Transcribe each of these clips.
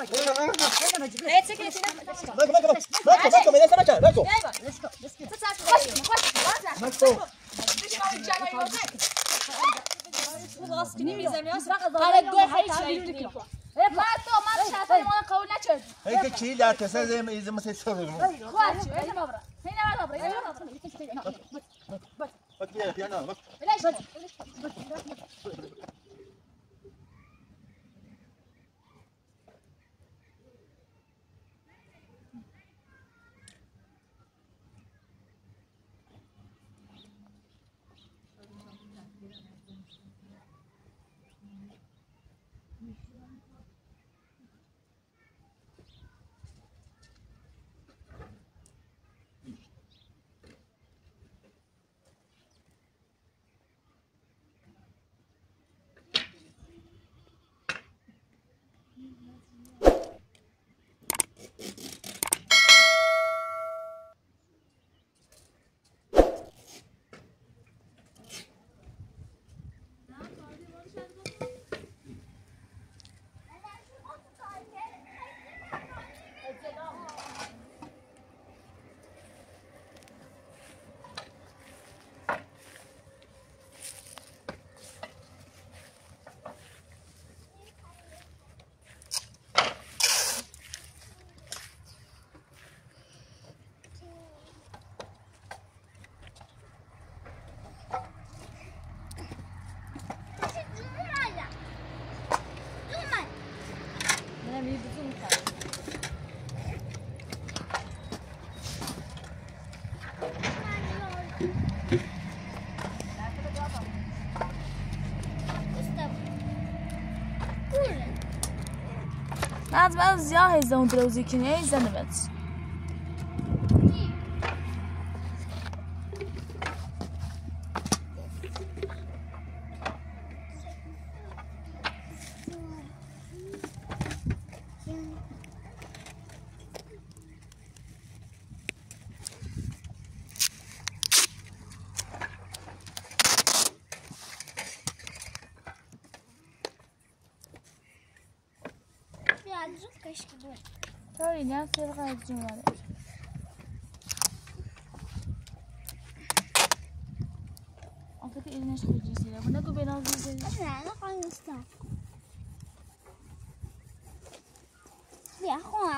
لا لا لا لا Natomiast mają zjochę z tą drogą. Tabii ne sonra acım var. Afak eline çıkacağız ya. Bunda da ben alacağım. Nerede kalmışlar? Ya, hon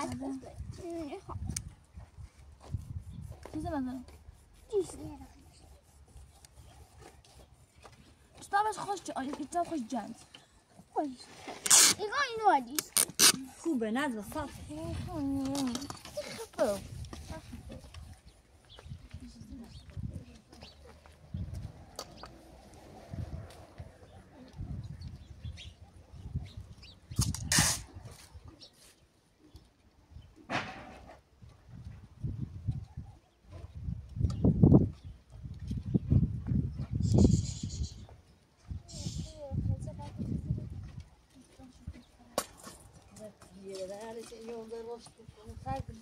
Ne zaman? Dişleri. Tutamaz hoş. Ay, bir hoş can. Koy. İlk aynı var diş. خوبه نزد gosto, consegue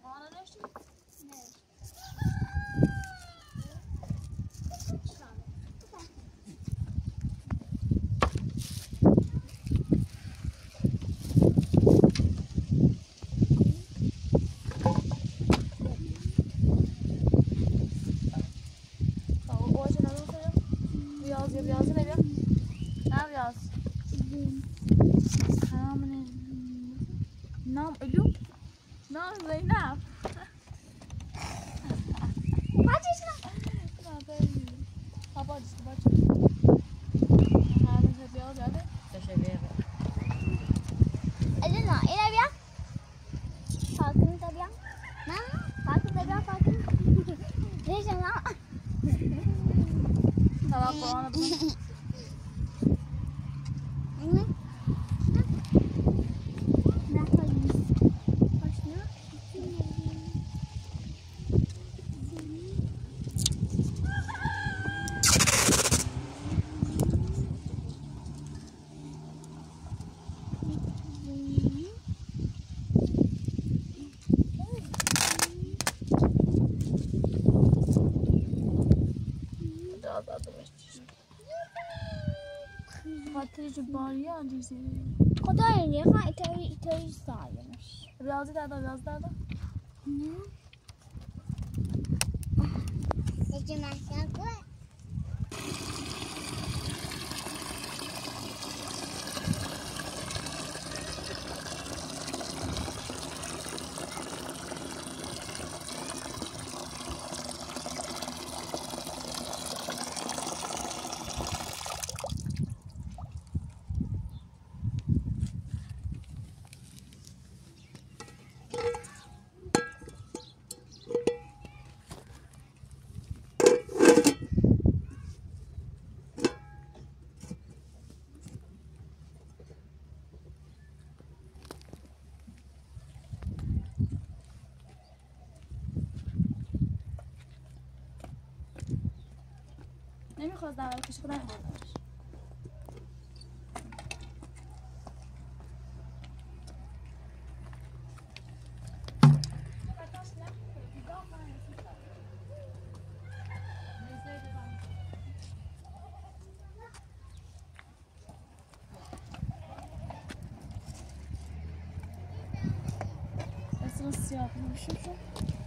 Atarici bari adresi. Kodayın ya ha itari itari saymış. Birazcık daha da biraz daha da. Hı. Peki ben sana koy. rozdałam szkoda rozdać. Nasıl yapmışım şu?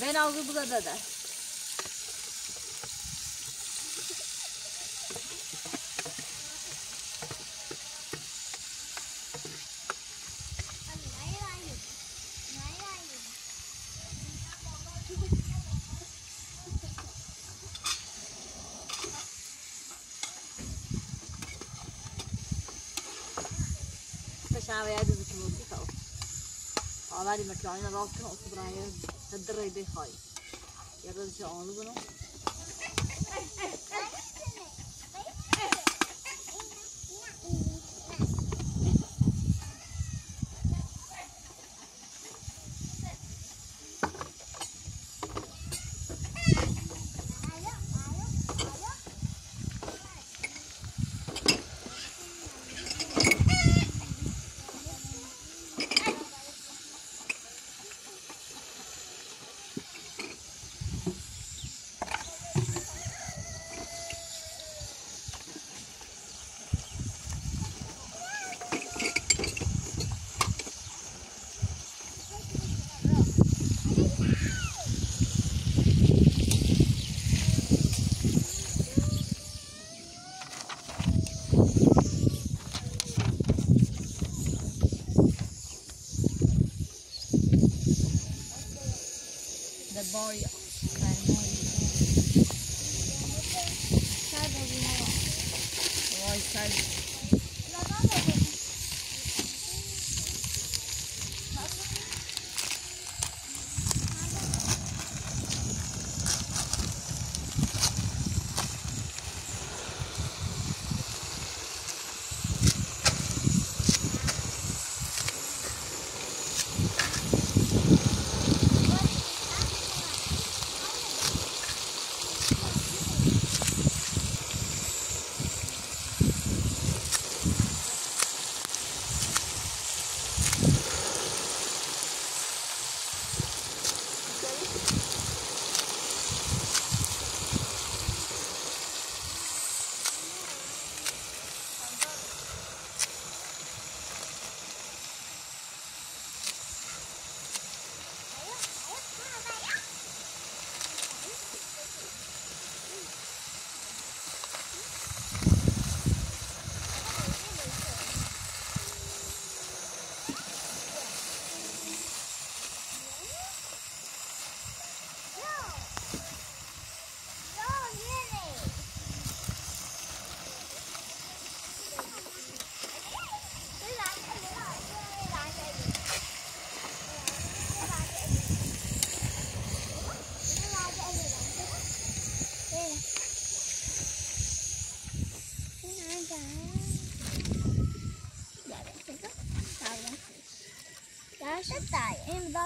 Velhasıl buradadır. شعبي عايز يجيبوا لي فوق. اه بعد ما طلعنا بقى كنا قصاد رايح Tad rhaid i hoi. Ie, roedd eisiau olwg yn nhw. Victoria.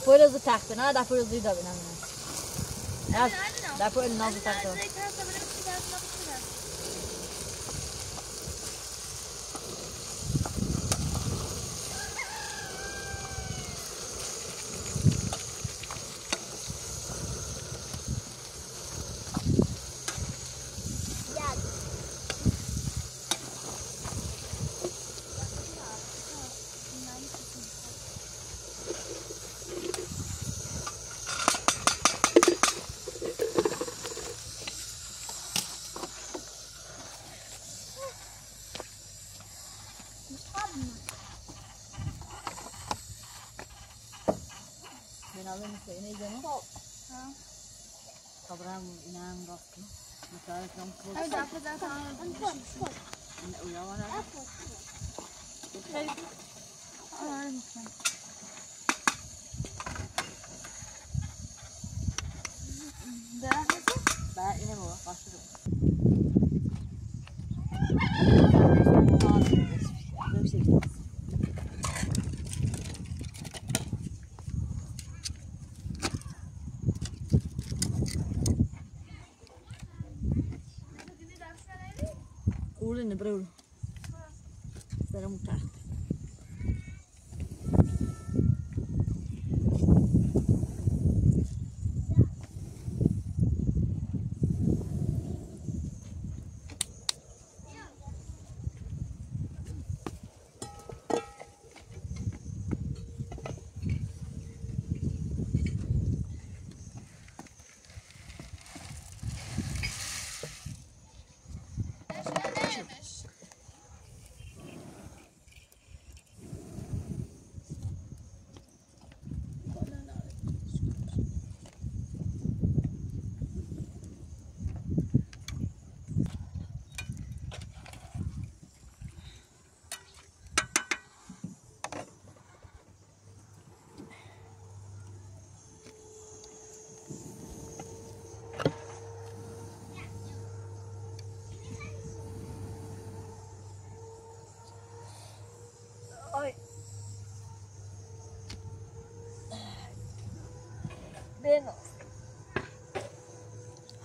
دپوی روزو تخته نه دپوی روزو دا بینم نه دپوی روزو تخته. نه 还有 danke,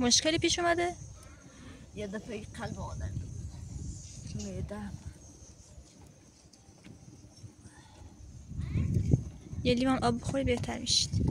مشکلی پیش اومده؟ یه دفعه قلب آدم. یه لیوان آب بخوری بهتر میشید.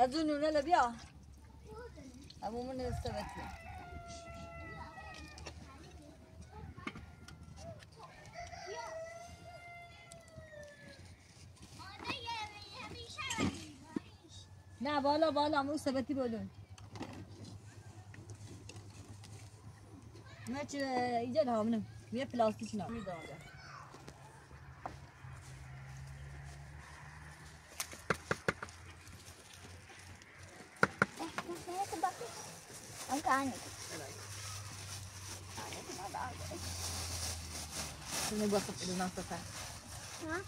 نزونو نلا بیا. ابو من استبتي نه بالا بالا امروز سبتی بودون نه چه ایجاد همونم. یه پلاستیک نه the mouth affected? Huh?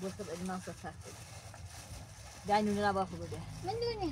Bos sebab the mouth affected. Dan ni nak buat apa dia? Mana ni?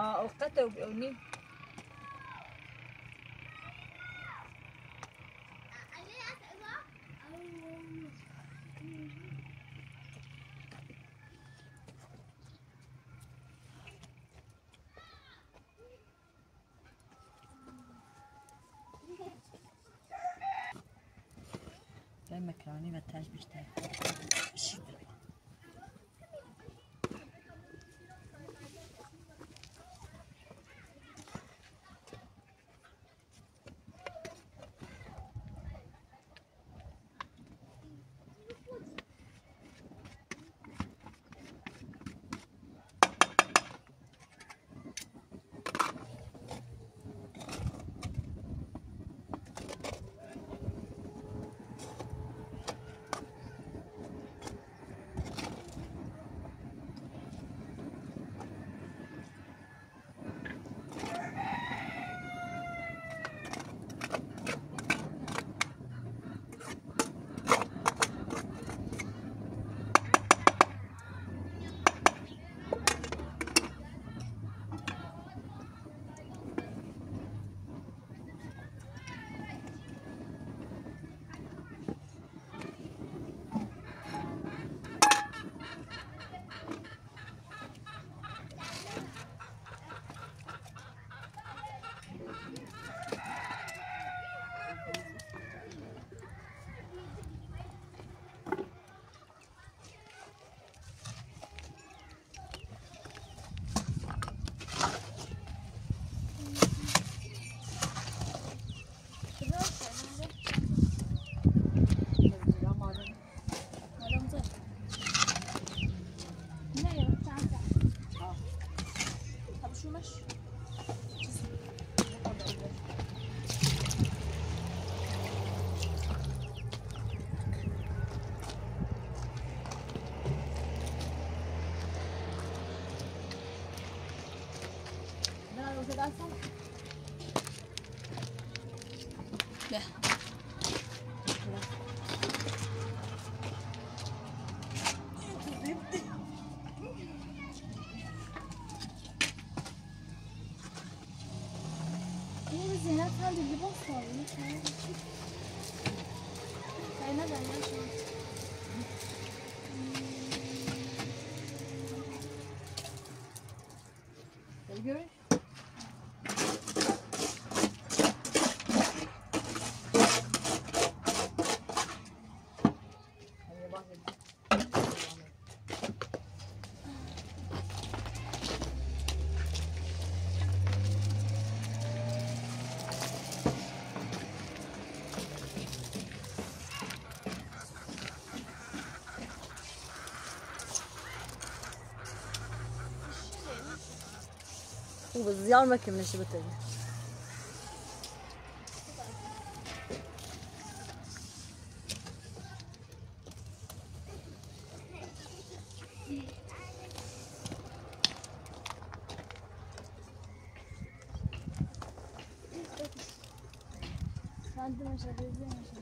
Ha, اوقات ni. Ve Кубыз ярмарке менен ще бъде. Ben de maşallah izleyemem.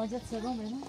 Pour dire c'est bon, mais non.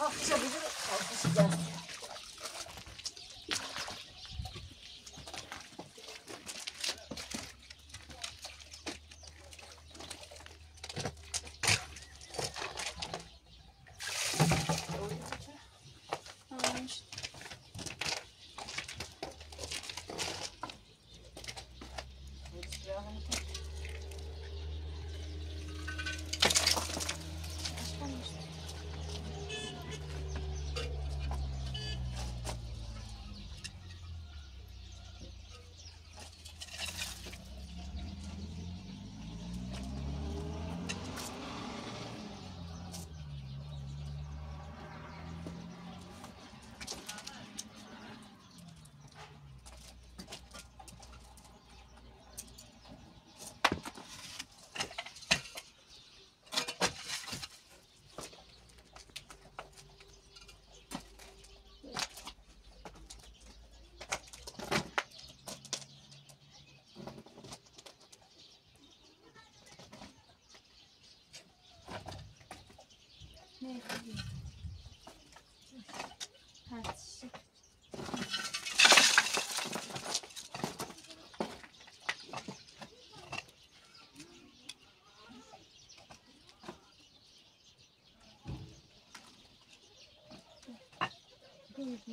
好行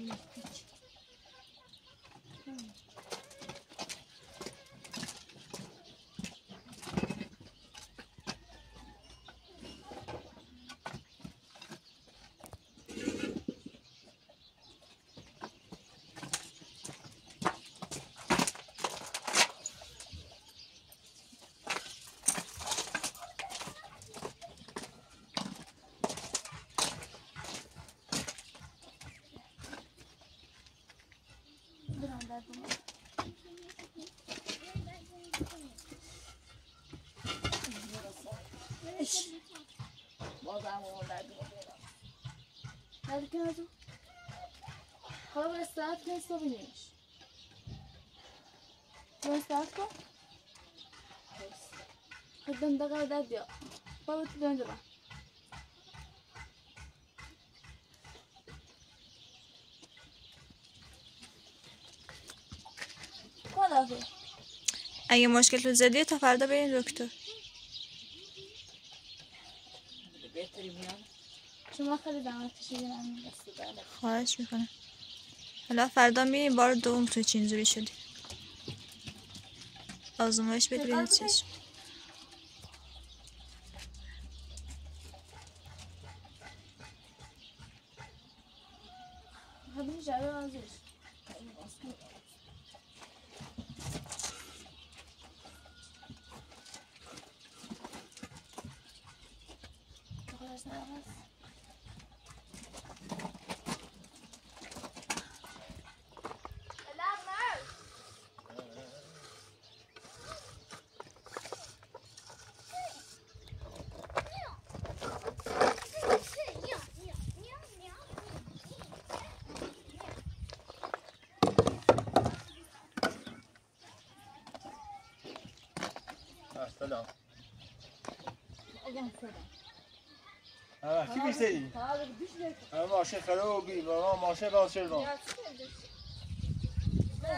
не пить. Bozan oradaydı. Geldik yazdım. Hala burası está kaç sabahıymış? Burası saat kaç? Hırdan da kadar diyor. Baba tülü önce bak. اگه مشکل زدی تا فردا برین دکتر. شما خیلی زحمت کشیدین درد. خواهش می‌کنم. حالا فردا میریم بار دوم تو چینزوری شدی آزمایش بگیرین چیز همین آه، ماشه خرابی بابا ماشه باز شد.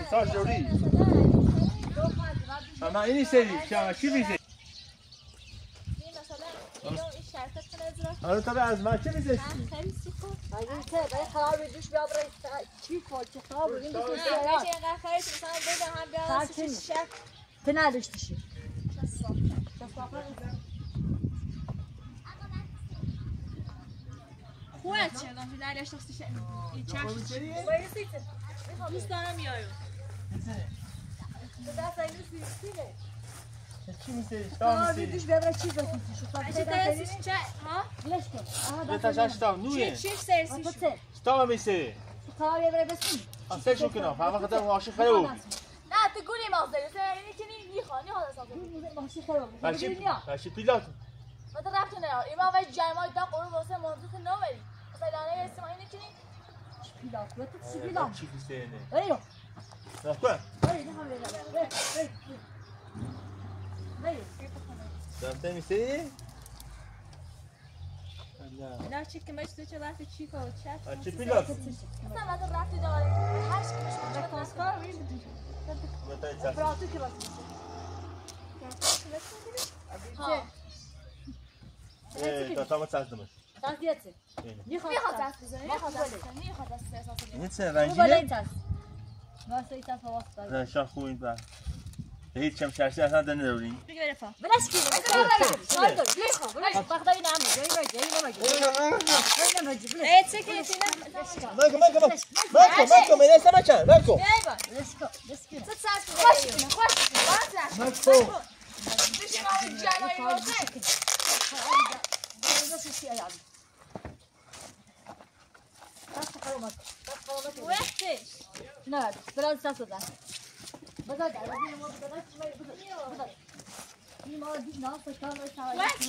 سال جوری. اما اینی سری شما کی بیستی؟ حالا تو به از من چه بیستی؟ اگه که برای خراب دوش بیا برای چی کن چه خراب این دوست سیارات تو نداشتیشی خوبه چه داشتی دریاش داشتی چه دوست دارم میایم چی میسری؟ تا میسری؟ دوش بیا برای چی داشتی چه درسیش چه ها بلش کن به تشش تا نویه چی سرسیش تو چه تا میسری؟ خراب بیا برای بسیم اصلا شو کنم همه خدا ماشه خرابی نه تو گولی ماز داری تو اینی که نی می‌خوانی حالا سازه ماشی خراب بچه بچه پیلات تو رفت نه ایما و جمعای دا قرو واسه موضوع نومری مثلا دانه اسم اینی که نی پیلات تو چی پیلات چی بیستی؟ بریم رفت رفته میسری؟ نه چی که مش تو چه وقت چی کو چت بچه پیلات مثلا تو رفت داره هر چی که مش کار بتای براتو که باید ها. تا تا متصدمش تازیته اینه. می‌خواد می‌خواد دست بزنه می‌خواد دست بزنه می‌خواد واسه این واسه خوب این بر هیچ چم شرسی اصلا دن نداری بگی برفا بلاش کی سوال دار می‌خوام بلاش بخدا این عمو جای جای جای نماجی جای نماجی بلاش ای چه که تینا مالکو مالکو مالکو مالکو من اسم بچه مالکو ای با بلاش کو بلاش کی تو خوش خوش بلاش وحش نعم بلا أستاذ بدات على دي ما بدات شوي بدات دي ما دي ناس كانوا يساعدوا وحش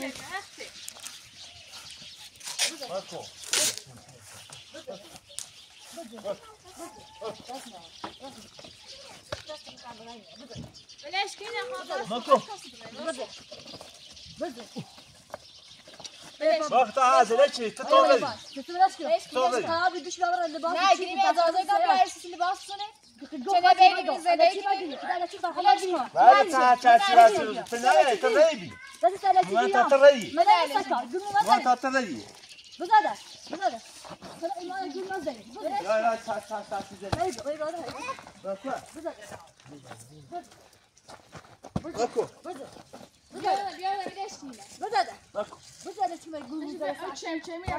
ماكو بلاش كده خالص ماكو بدات بدات Bak daha azele çıktı tozu. Götümü nasıl kilo? Tozu. Daha bir düşme var elinde bak. Ne gireyim ya zaten kapıya sili bastığını. Çene beyninize de gireyim. Hala gireyim. Ben daha çarşı basıyoruz. Pınar'a tırayı bir. Ben sana gireyim. Ben tırayı. Ben sana tırayı. Ben sana tırayı. Bu kadar. Bu kadar. Sana imana girmez derim. Ya ya çarşı çarşı çarşı. Hayır hayır hayır. Bak bak. Bu kadar. Bak o. Bu kadar. Bu kadar. Bu kadar. Bu kadar. Bu kadar. Bu kadar. Bu kadar. Bu kadar. Gülmez de. چم چمی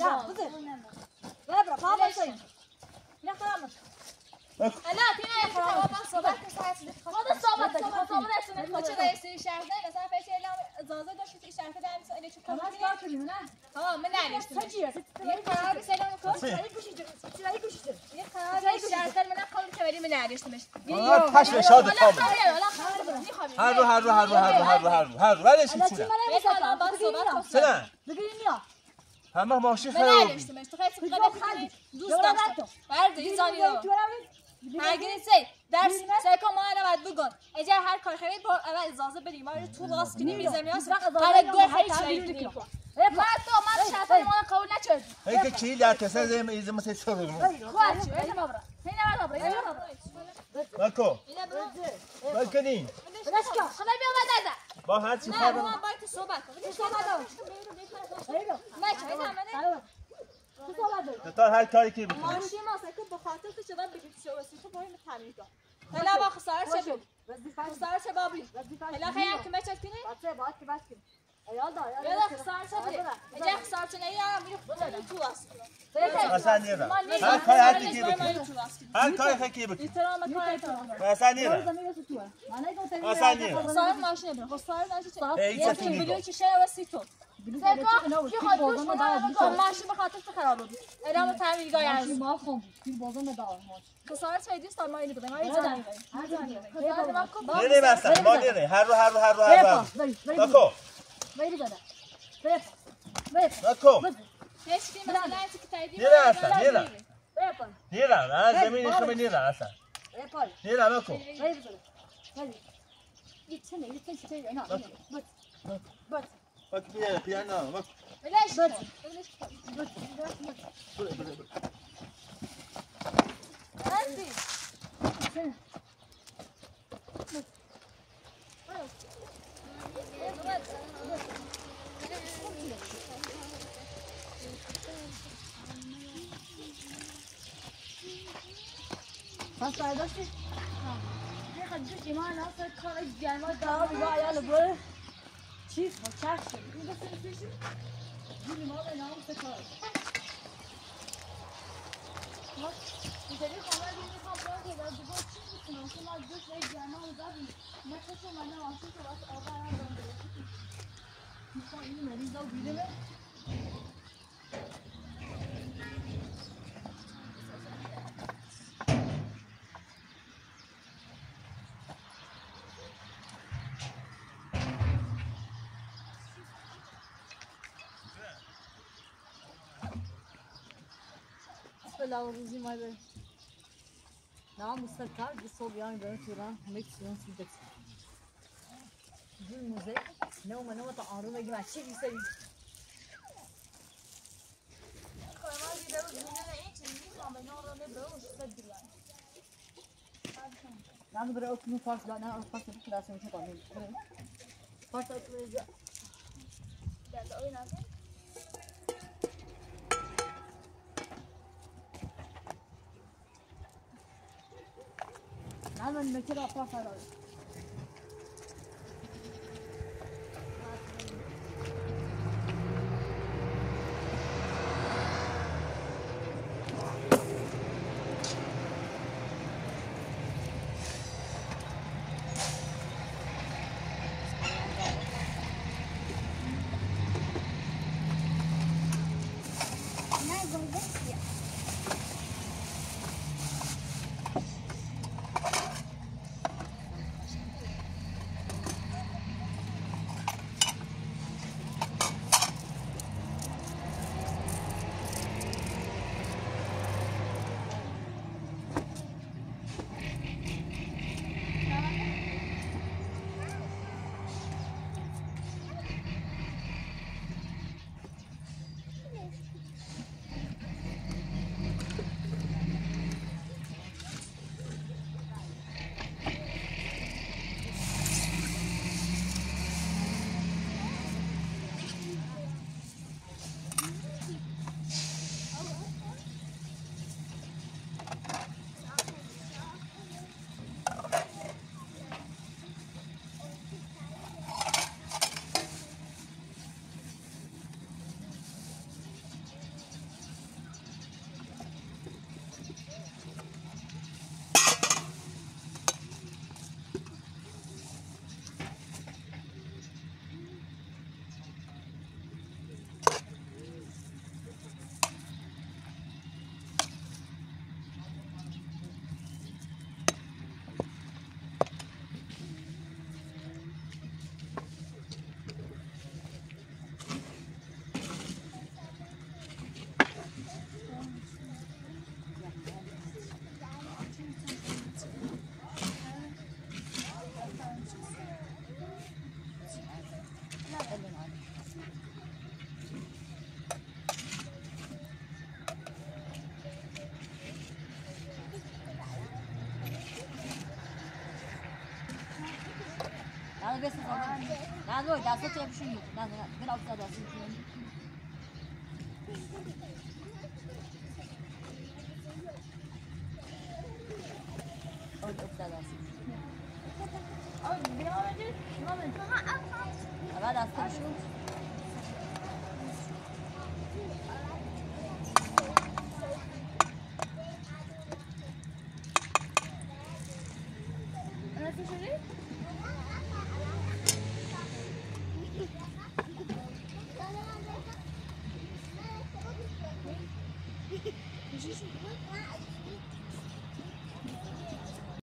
Ya, bu da. Ver bırak. Baba sayın. Ne kadar mı? حالا تینا خراب با صحبت که ساعت خود صحبت صحبت صحبت اصلا چه رئیس شهر ده مثلا فش اعلام اجازه داشت که شهر ده مثلا اینه چه Tamam, کاری çıkar şunu lan. ها من ننوشتم Saçıyor. یه قرار سلام کن Sırayı kuşacak. Sırayı kuşacak. یه قرار شهر ده من قول که بریم نگرشتمش آه پشم شاد حالا کامل خبره حالا خبره می‌خوام هر رو هر رو هر رو هر رو هر رو هر رو هر رو ولش همه ماشین من خراب نگرشتمش تو خیلی خیلی دوست داشتم برد این زانی رو هرگز سی درس سعی کن ما رو بگن اگر هر کار خیلی با اول اجازه بدیم ما رو تو باز کنیم می‌زنیم برای دو خیلی چیزی من تو من شرط ما قبول نشد ای که چی در کسر زیم ایزه مثل سرور خواهد شد اینم برا اینم برا اینم برا بکو اینم برا بکنین خدا بیا من با هر چی نه خواهد ما باید تو صحبت کنیم صحبت نه چه تا هر کاری که بکنی ماشین ما سکه به خاطر تو شدن بگید شو وسی تو باید تعمیر کن حالا با خسارت بود خسارت چه بابی. حالا خیلی که مچت کنی. یا خسارت چه بود اگه خسارت چه نیام میره تو واس اصلا نیرم هر کاری هر کی بکنی هر کاری بکنی احترام کار احترام اصلا نیرم اصلا نیرم خسارت ماشین بره خسارت چه تیم نگاه. ویدیو چه شده وسی تو سکا کی خود گوش ما ماشین به خاطر تو خراب بود ادامه تعمیرگاه از خسارت چه دیست ما اینو بدم ما اینو بدم نیریم اصلا ما نیریم هر رو هر رو هر رو هر رو wire కదా రేపు రేపు నీరా ఆసా నీరా నీరా నా జమీన్ ఇసుమే నీరా ఆసా నీరా నాకు వైరు కదా వైరు ఇచ్చనే ఇచ్చనే ఇచ్చనే నా but but Bak bir yere piyano bak. Beleş. Bak. Beleş. Bak. Bak. Bak. Hadi. Bak. Bak. نیرم از زمین شما نیرم اصلا بکو بکو بیاره پیانو بکو بلاش هستی Pela روزی مایده نه مستقر دی صبح یعنی برای توران همه چیزان سیده جون موزه نه من نو تا آرو بگی بچه بیسه نه برای اکنون فارس نه Yavrucuğum hadi. Namusla kalbi sol yan görüntü olan Meksiyonu sileceksin. Günümüzde ne olma ne olma ağrına güven. Çek yükseliyor. Ben de buraya oturumu fark ben ben fark edip dersimi çok anlıyorum. Fark edip Ben de oynarken عمل كده طفرة Là rồi, giá.